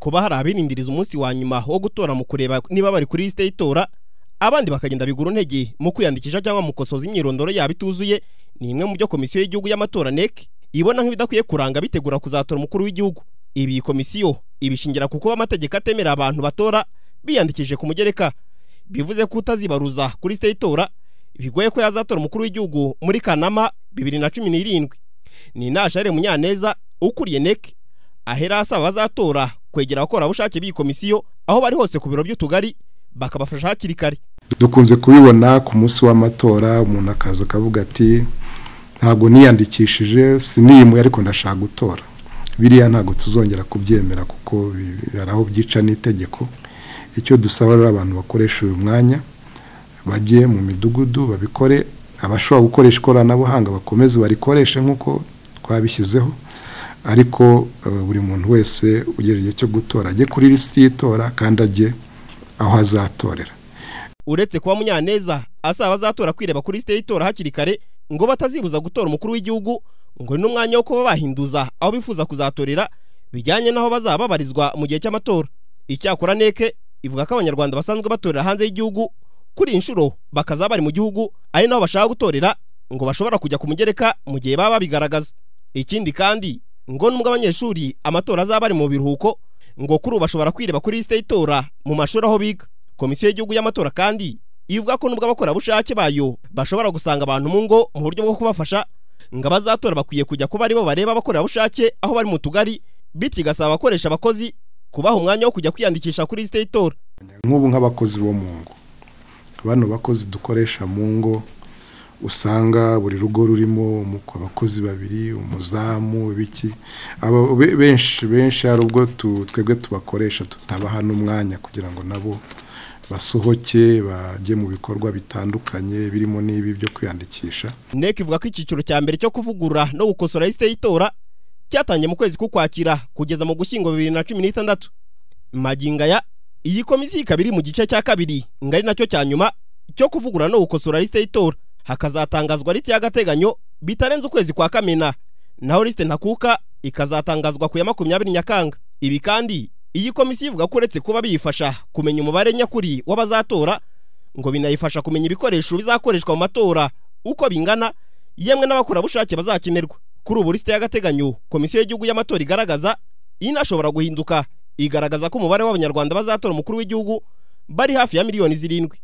kuba hari abirindiriza umunsi wa nyuma wo gutora mu kureba niba bari kuri lisite y'itora abandi bakagenda bigura intege mu kwiyandikisha cyangwa mu gukosoza imyirondoro yabo ituzuye ni imwe mu byo komisiyo y'igihugu y'amatora NEC ibona nk'ibidakwiye kuranga bitegura kuzatora umukuru w'igihugu. Ibi komisiyo ibishingira ku kuba amategeko atemera abantu batora biyandikishije ku mugereka. Bivuze ko utazibaruza kuri lisite y'itora bigoye ko yazatora umukuru w'igihugu muri Kanama bibiri na cumi n'irindwi. Ni Nashare Munyaneza ukuriye NEC ahera asaba abazatora kwegera abakorerabushake b'iyi komisiyo aho bari hose ku biro by'utugari bakabafasha hakiri kare. Dukunze kubibona ku munsi w'amatora umuntu akaza akavuga ati ntabwo niyandikishije sinimwe ariko ndashaka gutora. Biriya ntabwo tuzongera kubyemera kuko hari aho byica n'itegeko. Icyo dusaba rero abantu bakoresha uyu mwanya bajye mu midugudu babikore. Abashobora gukoresha ikoranabuhanga bakomeze barikoreshe nk'uko twabishyizeho. Ariko buri muntu wese ugera igihe cyo gutora ajye kuri lisiti y'itora kandi ajye aho azatorera. Uretse kuba munyaneza asaba abazatora kwireba kuri lisite y'itora hakiri kare ngo batazibuza gutora umukuru w'igihugu ngo ni n'umwanya wo kuba bahinduza aho bifuza kuzatorera bijyanye n'aho bazaba babarizwa mu gihe cy'amatora. Icyakora neke ivuga ko abanyarwanda basanzwe batorera hanze y'igihugu kuri iyi nshuro bakazaba bari mu gihugu ari naho bashaka gutorera ngo bashobora kujya ku mugereka mu gihe baba babigaragaza. Ikindi kandi ngo nubwo abanyeshuri amatora azaba ari mu biruhuko ngo kuri ubu bashobora kwireba kuri lisite y'itora mu mashuri aho biga. Komisiyo y'igihugu y'amatora kandi ivuga ko nubwo abakorerabushake bayo bashobora gusanga abantu mu ngo mu buryo bwo kubafasha ngo abazatora bakwiye kujya kuba ari bo bareba abakorerabushake aho bari mu tugari bityo igasaba abakoresha abakozi kubaha umwanya wo kujya kwiyandikisha kuri lisite y'itora. Nk'ubu nk'abakozi bo mu ngo bano bakozi dukoresha mu ngo usanga buri rugo rurimo abakozi babiri umuzamu ibiki. Benshi benshi hari ubwo twebwe tubakoresha tutabaha n'umwanya kugira ngo nabo basohoke bajye mu bikorwa bitandukanye birimo n'ibi byo kwiyandikisha. NEC ivuga ko icyiciro cya mbere cyo kuvugurura no gukosora lisite y'itora cyatangiye mu kwezi k'ukwakira kugeza mu gushyingo bibiri na cumi n'itandatu. Magingaya iyi komisiyo ikaba iri mu gice cya kabiri ngo ari na cyo cya nyuma cyo kuvugurura no gukosora lisite y'itora hakazatangazwa lisite y'agateganyo bitarenze ukwezi kwa kamena. Naho lisite ntakuka ikazatangazwa ku ya makumyabiri nyakanga. Ibi kandi iyi komisiyo ivuga ko uretse kuba biyifasha kumenya umubare nyakuri w'abazatora ngo binayifasha kumenya ibikoresho bizakoreshwa mu matora uko bingana yemwe n'abakorerabushake bazakenerwa. Kuri ubu lisite y'agateganyo komisiyo y'igihugu y'amatora igaragaza inashobora guhinduka. Igaragaza ko umubare w'abanyarwanda bazatora umukuru w'igihugu bari hafi ya miliyoni zirindwi.